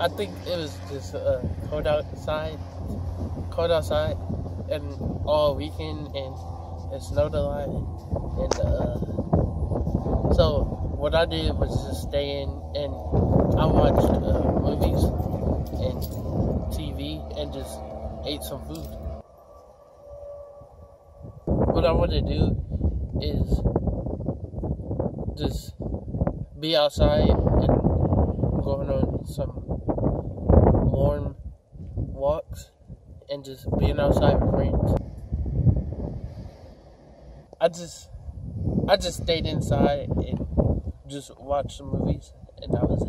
I think it was just uh, cold outside, cold outside, and all weekend, and it snowed a lot, and uh, so what I did was just stay in, and I watched uh, movies and TV, and just ate some food. What I want to do is just be outside and going on some warm walks and just being outside with friends. I just I just stayed inside and just watched some movies and that was.